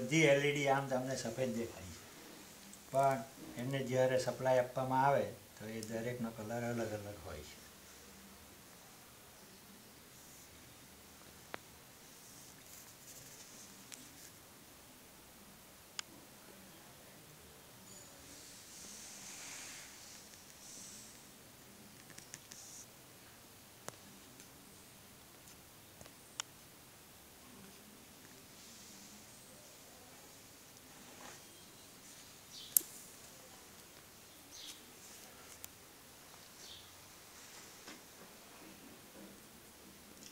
બધી એલઈડી આમ તમને સફેદ દેખાય છે. પણ એમને જ્યારે સપ્લાય આપવામાં આવે, તો એ દરેકનો કલર અલગ અલગ હોય છે.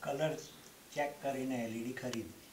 કલર ચેક કરીને એલઈડી ખરીદવી